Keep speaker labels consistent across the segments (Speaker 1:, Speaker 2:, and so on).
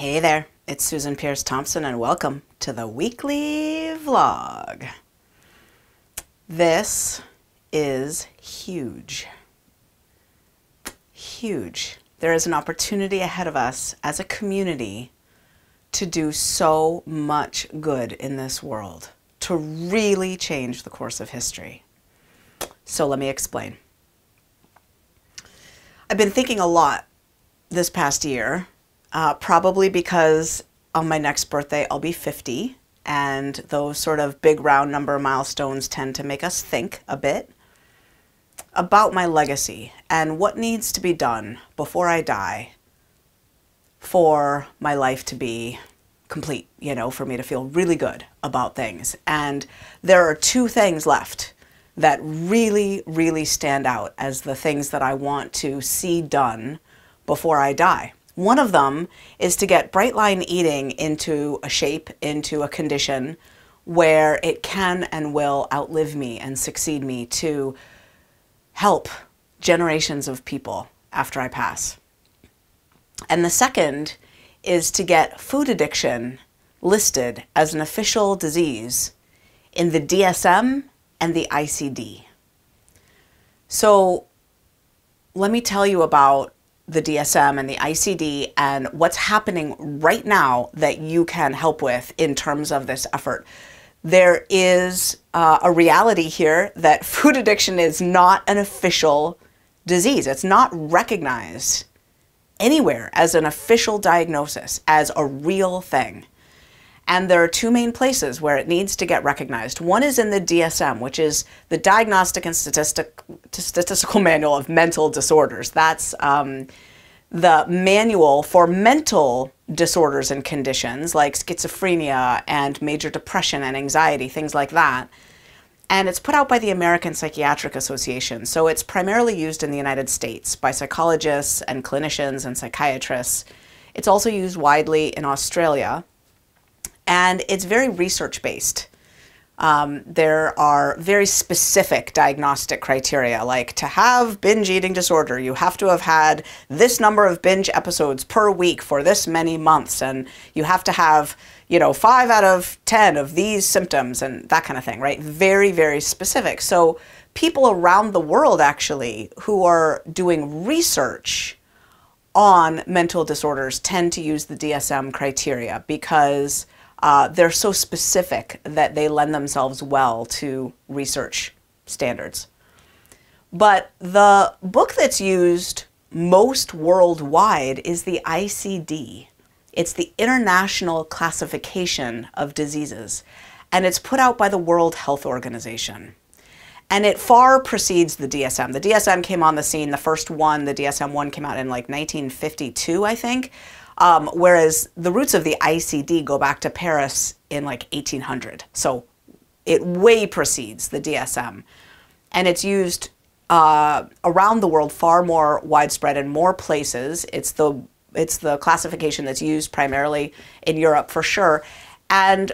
Speaker 1: Hey there, it's Susan Peirce Thompson, and welcome to the weekly vlog. This is huge. Huge. There is an opportunity ahead of us as a community to do so much good in this world, to really change the course of history. So let me explain. I've been thinking a lot this past year, uh, probably because on my next birthday I'll be 50, and those sort of big round number milestones tend to make us think a bit about my legacy and what needs to be done before I die for my life to be complete, you know, for me to feel really good about things. And there are two things left that really, really stand out as the things that I want to see done before I die. One of them is to get bright line eating into a shape, into a condition where it can and will outlive me and succeed me to help generations of people after I pass. And the second is to get food addiction listed as an official disease in the DSM and the ICD. So let me tell you about the DSM and the ICD and what's happening right now that you can help with in terms of this effort. There is uh, a reality here that food addiction is not an official disease. It's not recognized anywhere as an official diagnosis, as a real thing. And there are two main places where it needs to get recognized. One is in the DSM, which is the Diagnostic and Statistic, Statistical Manual of Mental Disorders. That's um, the manual for mental disorders and conditions like schizophrenia and major depression and anxiety, things like that. And it's put out by the American Psychiatric Association. So it's primarily used in the United States by psychologists and clinicians and psychiatrists. It's also used widely in Australia and it's very research based. Um, there are very specific diagnostic criteria, like to have binge eating disorder, you have to have had this number of binge episodes per week for this many months, and you have to have, you know, five out of 10 of these symptoms and that kind of thing, right? Very, very specific. So people around the world actually who are doing research on mental disorders tend to use the DSM criteria because uh, they're so specific that they lend themselves well to research standards. But the book that's used most worldwide is the ICD. It's the International Classification of Diseases, and it's put out by the World Health Organization. And it far precedes the DSM. The DSM came on the scene, the first one, the DSM 1 came out in like 1952, I think. Um, whereas the roots of the ICD go back to Paris in like 1800. So it way precedes the DSM. And it's used uh, around the world far more widespread in more places. It's the, it's the classification that's used primarily in Europe for sure. And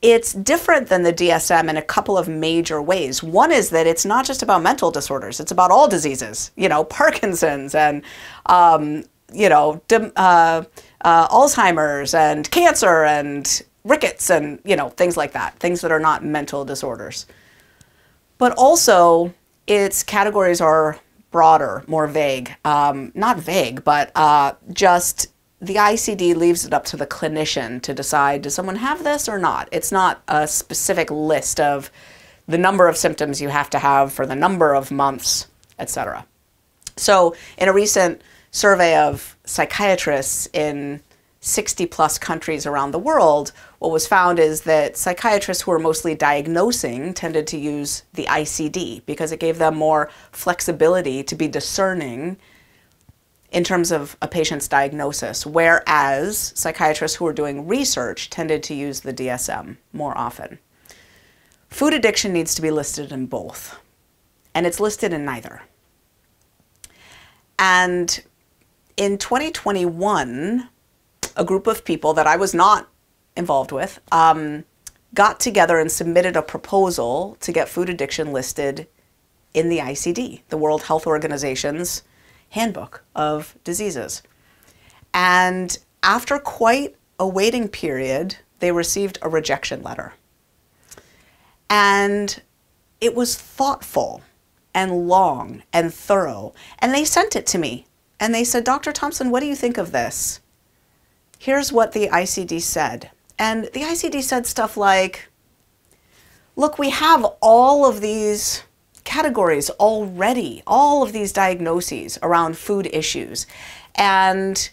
Speaker 1: it's different than the DSM in a couple of major ways. One is that it's not just about mental disorders, it's about all diseases, you know, Parkinson's and, um, you know, uh, uh, Alzheimer's and cancer and rickets and you know things like that, things that are not mental disorders. But also, its categories are broader, more vague. Um, not vague, but uh, just the ICD leaves it up to the clinician to decide does someone have this or not. It's not a specific list of the number of symptoms you have to have for the number of months, etc. So, in a recent survey of psychiatrists in 60 plus countries around the world, what was found is that psychiatrists who were mostly diagnosing tended to use the ICD because it gave them more flexibility to be discerning in terms of a patient's diagnosis, whereas psychiatrists who were doing research tended to use the DSM more often. Food addiction needs to be listed in both, and it's listed in neither. And in 2021, a group of people that I was not involved with um, got together and submitted a proposal to get food addiction listed in the ICD, the World Health Organization's handbook of diseases. And after quite a waiting period, they received a rejection letter. And it was thoughtful and long and thorough. And they sent it to me. And they said, Dr. Thompson, what do you think of this? Here's what the ICD said. And the ICD said stuff like, look, we have all of these categories already, all of these diagnoses around food issues. And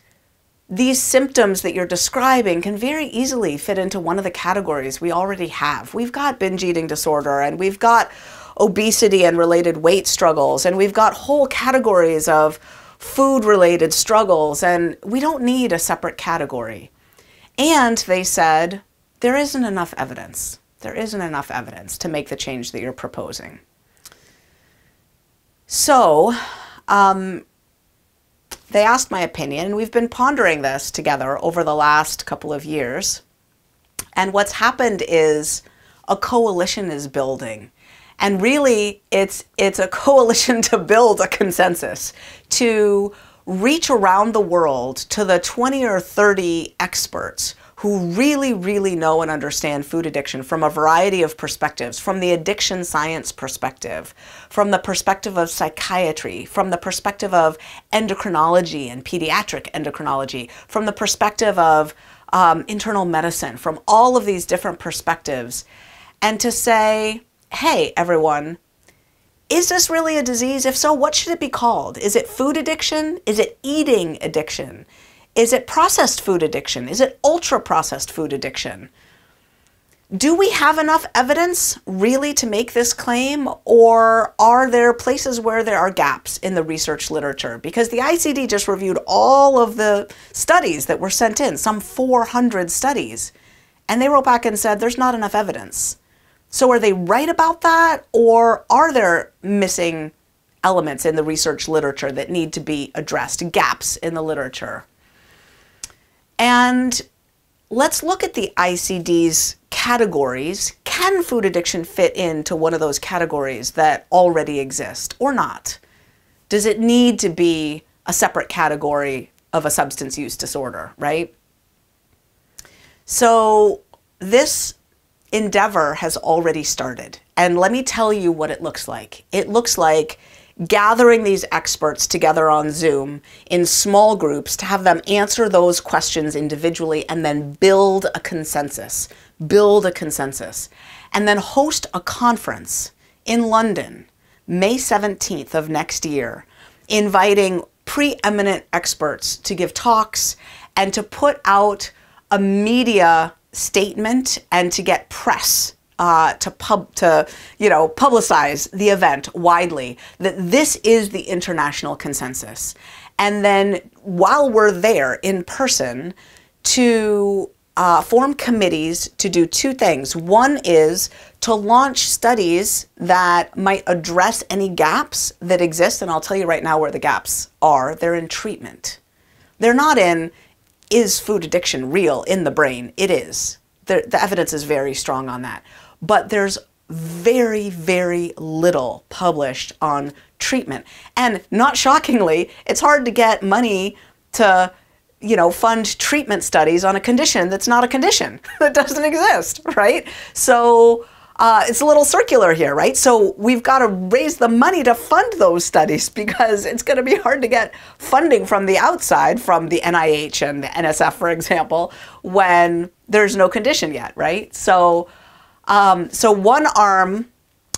Speaker 1: these symptoms that you're describing can very easily fit into one of the categories we already have. We've got binge eating disorder and we've got obesity and related weight struggles, and we've got whole categories of food related struggles, and we don't need a separate category. And they said, there isn't enough evidence. There isn't enough evidence to make the change that you're proposing. So, um, they asked my opinion, and we've been pondering this together over the last couple of years. And what's happened is a coalition is building. And really, it's, it's a coalition to build a consensus, to reach around the world to the 20 or 30 experts who really, really know and understand food addiction from a variety of perspectives, from the addiction science perspective, from the perspective of psychiatry, from the perspective of endocrinology and pediatric endocrinology, from the perspective of um, internal medicine, from all of these different perspectives, and to say, hey, everyone, is this really a disease? If so, what should it be called? Is it food addiction? Is it eating addiction? Is it processed food addiction? Is it ultra processed food addiction? Do we have enough evidence really to make this claim, or are there places where there are gaps in the research literature? Because the ICD just reviewed all of the studies that were sent in, some 400 studies, and they wrote back and said there's not enough evidence. So are they right about that, or are there missing elements in the research literature that need to be addressed, gaps in the literature? And let's look at the ICD's categories. Can food addiction fit into one of those categories that already exist or not? Does it need to be a separate category of a substance use disorder, right? So this endeavor has already started. And let me tell you what it looks like. It looks like gathering these experts together on Zoom in small groups to have them answer those questions individually and then build a consensus. Build a consensus. And then host a conference in London, May 17th of next year, inviting preeminent experts to give talks and to put out a media statement and to get press uh, to pub to you know publicize the event widely that this is the international consensus, and then while we're there in person, to uh, form committees to do two things. One is to launch studies that might address any gaps that exist, and I'll tell you right now where the gaps are. They're in treatment. They're not in is food addiction real in the brain? It is. The, the evidence is very strong on that but there's very, very little published on treatment. And not shockingly, it's hard to get money to you know, fund treatment studies on a condition that's not a condition that doesn't exist, right? So uh, it's a little circular here, right? So we've got to raise the money to fund those studies because it's going to be hard to get funding from the outside, from the NIH and the NSF, for example, when there's no condition yet, right? So um, so one arm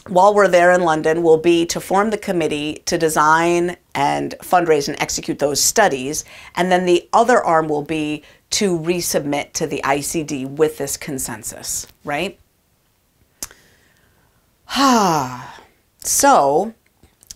Speaker 1: while we're there in London will be to form the committee to design and fundraise and execute those studies. And then the other arm will be to resubmit to the ICD with this consensus, right? so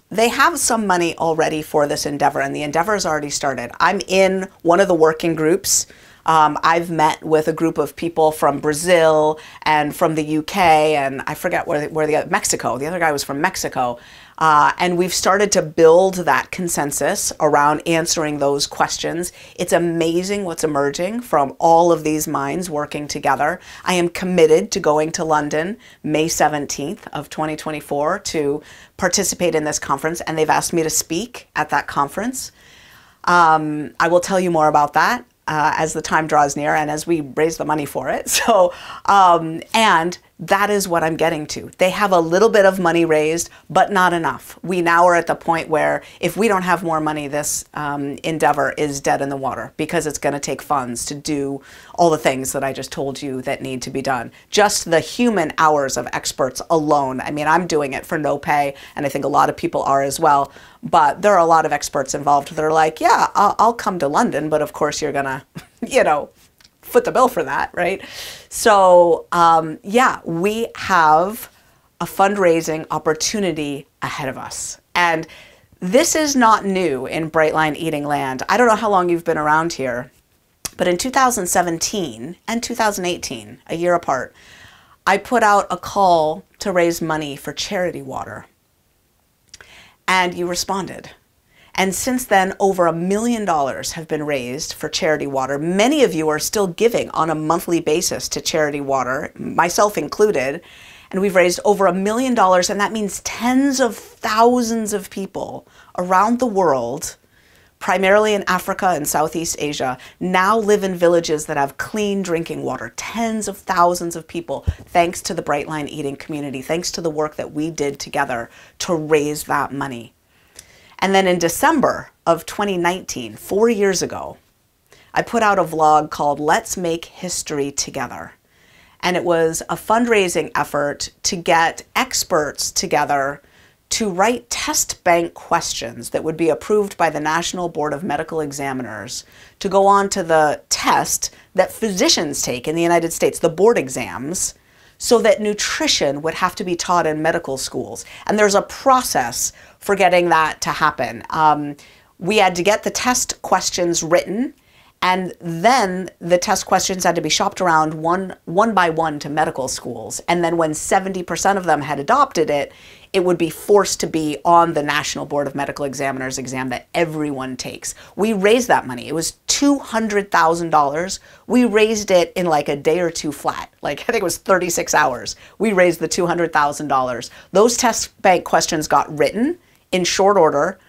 Speaker 1: they have some money already for this endeavor, and the endeavor has already started. I'm in one of the working groups um, I've met with a group of people from Brazil and from the UK and I forget where, where the Mexico. The other guy was from Mexico. Uh, and we've started to build that consensus around answering those questions. It's amazing what's emerging from all of these minds working together. I am committed to going to London May 17th of 2024 to participate in this conference, and they've asked me to speak at that conference. Um, I will tell you more about that uh, as the time draws near and as we raise the money for it. So, um, and that is what I'm getting to. They have a little bit of money raised, but not enough. We now are at the point where if we don't have more money, this um, endeavor is dead in the water because it's going to take funds to do all the things that I just told you that need to be done. Just the human hours of experts alone. I mean, I'm doing it for no pay, and I think a lot of people are as well. But there are a lot of experts involved that are like, yeah, I'll, I'll come to London, but of course you're going to, you know, foot the bill for that, right? So, um, yeah, we have a fundraising opportunity ahead of us. And this is not new in Bright Line Eating Land. I don't know how long you've been around here, but in 2017 and 2018, a year apart, I put out a call to raise money for charity water. And you responded. And since then, over a million dollars have been raised for Charity Water. Many of you are still giving on a monthly basis to Charity Water, myself included. And we've raised over a million dollars, and that means tens of thousands of people around the world, primarily in Africa and Southeast Asia, now live in villages that have clean drinking water. Tens of thousands of people, thanks to the Bright Line Eating community, thanks to the work that we did together to raise that money. And then in December of 2019, four years ago, I put out a vlog called Let's Make History Together. And it was a fundraising effort to get experts together to write test bank questions that would be approved by the National Board of Medical Examiners to go on to the test that physicians take in the United States, the board exams, so that nutrition would have to be taught in medical schools. And there's a process for getting that to happen. Um, we had to get the test questions written and then the test questions had to be shopped around one one by one to medical schools. And then when 70% of them had adopted it it would be forced to be on the national board of medical examiners exam that everyone takes. We raised that money. It was $200000 we raised it in like a day or two flat. Like i think it was 36 hours. We raised the $200000 those test bank questions got written in short order,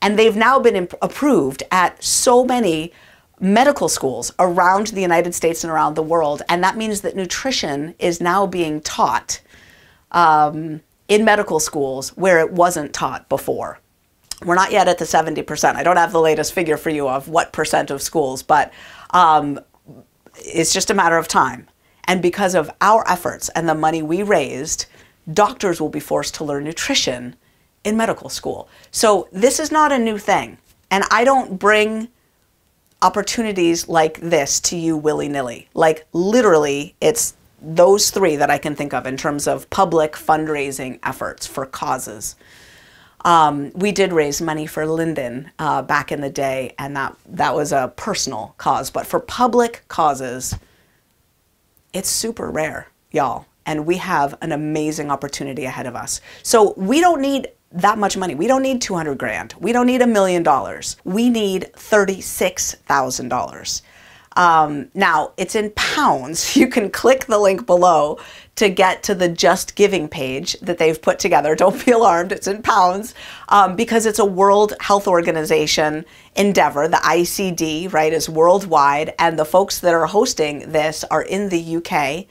Speaker 1: and they've now been approved at so many medical schools around the United States and around the world. And that means that nutrition is now being taught um, in medical schools where it wasn't taught before. We're not yet at the 70%. I don't have the latest figure for you of what percent of schools, but um, it's just a matter of time. And because of our efforts and the money we raised, doctors will be forced to learn nutrition in medical school. So this is not a new thing. And I don't bring opportunities like this to you willy nilly. Like literally, it's those three that I can think of in terms of public fundraising efforts for causes. Um, we did raise money for Linden uh, back in the day, and that that was a personal cause. But for public causes, it's super rare, y'all. And we have an amazing opportunity ahead of us. So we don't need that much money. We don't need 200 grand. We don't need a million dollars. We need $36,000. Um, now, it's in pounds. You can click the link below to get to the JustGiving page that they've put together. Don't be alarmed, it's in pounds um, because it's a World Health Organization endeavor. The ICD, right, is worldwide, and the folks that are hosting this are in the UK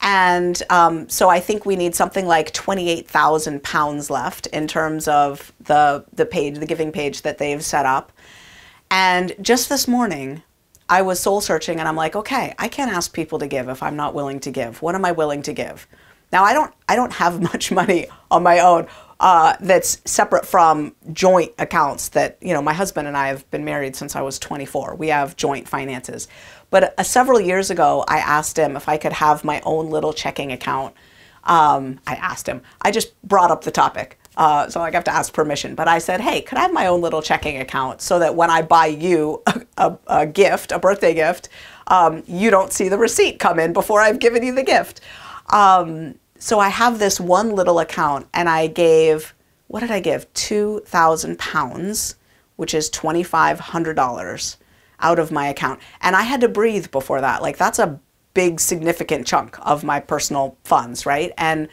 Speaker 1: and um, so I think we need something like 28,000 pounds left in terms of the, the page, the giving page that they've set up. And just this morning, I was soul searching and I'm like, okay, I can't ask people to give if I'm not willing to give. What am I willing to give? Now I don't I don't have much money on my own uh, that's separate from joint accounts that you know my husband and I have been married since I was 24. We have joint finances. But uh, several years ago, I asked him if I could have my own little checking account. Um, I asked him. I just brought up the topic. Uh, so I have to ask permission. But I said, hey, could I have my own little checking account so that when I buy you a, a, a gift, a birthday gift, um, you don't see the receipt come in before I've given you the gift. Um, so I have this one little account and I gave, what did I give? 2,000 pounds, which is $2,500 out of my account. And I had to breathe before that. Like that's a big significant chunk of my personal funds, right? And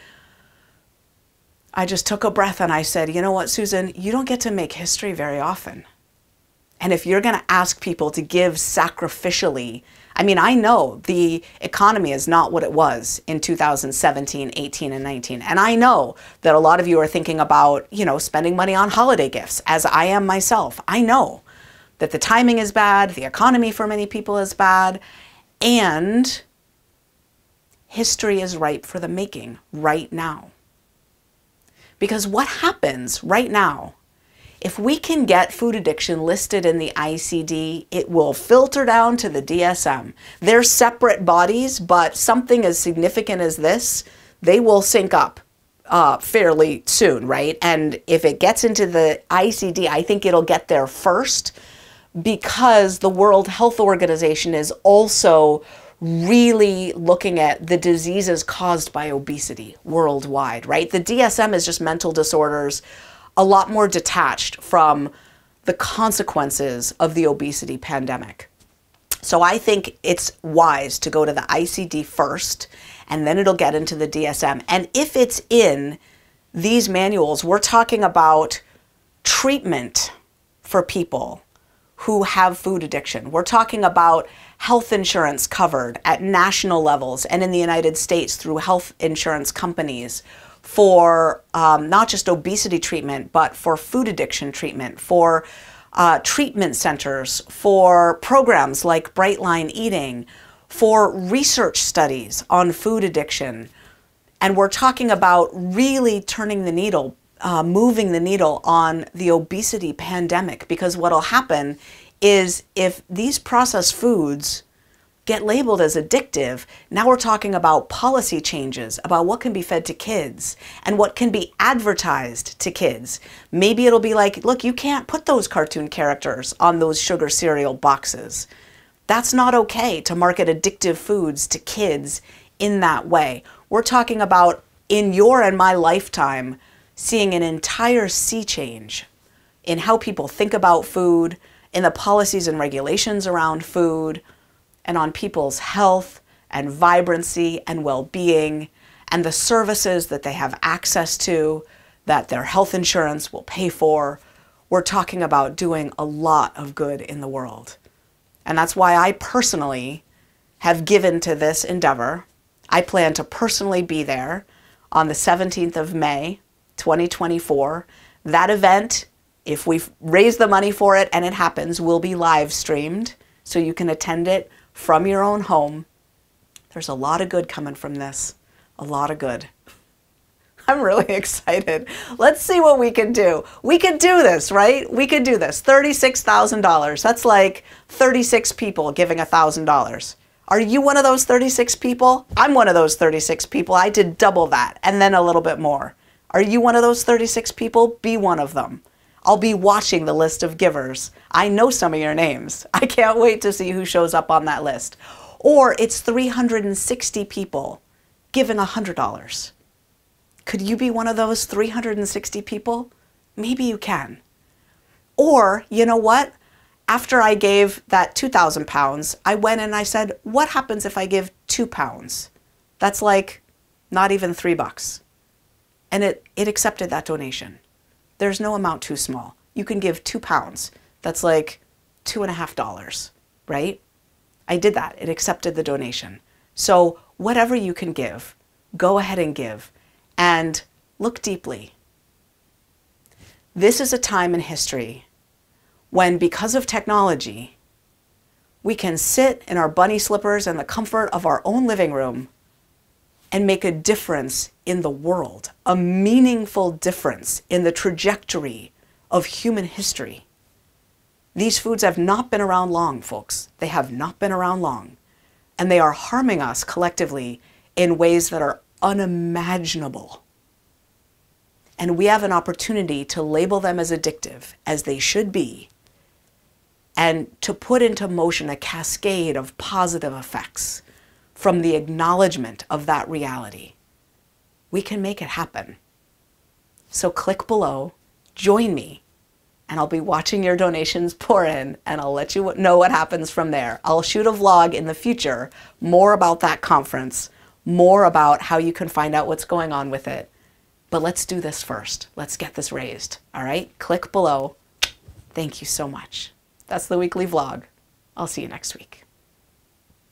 Speaker 1: I just took a breath and I said, you know what, Susan, you don't get to make history very often. And if you're going to ask people to give sacrificially, I mean, I know the economy is not what it was in 2017, 18, and 19. And I know that a lot of you are thinking about, you know, spending money on holiday gifts, as I am myself. I know that the timing is bad, the economy for many people is bad, and history is ripe for the making right now. Because what happens right now if we can get food addiction listed in the ICD, it will filter down to the DSM. They're separate bodies, but something as significant as this, they will sync up uh, fairly soon, right? And if it gets into the ICD, I think it'll get there first because the World Health Organization is also really looking at the diseases caused by obesity worldwide, right? The DSM is just mental disorders a lot more detached from the consequences of the obesity pandemic. So I think it's wise to go to the ICD first and then it'll get into the DSM. And if it's in these manuals, we're talking about treatment for people who have food addiction. We're talking about health insurance covered at national levels and in the United States through health insurance companies for um, not just obesity treatment, but for food addiction treatment, for uh, treatment centers, for programs like Bright Line Eating, for research studies on food addiction. And we're talking about really turning the needle, uh, moving the needle on the obesity pandemic, because what'll happen is if these processed foods get labeled as addictive, now we're talking about policy changes, about what can be fed to kids and what can be advertised to kids. Maybe it'll be like, look, you can't put those cartoon characters on those sugar cereal boxes. That's not okay to market addictive foods to kids in that way. We're talking about in your and my lifetime seeing an entire sea change in how people think about food, in the policies and regulations around food, and on people's health and vibrancy and well being and the services that they have access to that their health insurance will pay for. We're talking about doing a lot of good in the world. And that's why I personally have given to this endeavor. I plan to personally be there on the 17th of May, 2024. That event, if we raise the money for it and it happens, will be live streamed so you can attend it from your own home. There's a lot of good coming from this. A lot of good. I'm really excited. Let's see what we can do. We could do this, right? We could do this. $36,000. That's like 36 people giving $1,000. Are you one of those 36 people? I'm one of those 36 people. I did double that and then a little bit more. Are you one of those 36 people? Be one of them. I'll be watching the list of givers. I know some of your names. I can't wait to see who shows up on that list. Or it's 360 people giving $100. Could you be one of those 360 people? Maybe you can. Or, you know what? After I gave that 2,000 pounds, I went and I said, what happens if I give two pounds? That's like not even three bucks. And it, it accepted that donation. There's no amount too small. You can give two pounds. That's like two and a half dollars, right? I did that. It accepted the donation. So whatever you can give, go ahead and give and look deeply. This is a time in history when, because of technology, we can sit in our bunny slippers in the comfort of our own living room and make a difference in the world, a meaningful difference in the trajectory of human history. These foods have not been around long, folks. They have not been around long. And they are harming us collectively in ways that are unimaginable. And we have an opportunity to label them as addictive, as they should be, and to put into motion a cascade of positive effects from the acknowledgement of that reality. We can make it happen. So click below, join me, and I'll be watching your donations pour in and I'll let you know what happens from there. I'll shoot a vlog in the future more about that conference, more about how you can find out what's going on with it. But let's do this first. Let's get this raised. All right? Click below. Thank you so much. that's the weekly vlog. I'll see you next week.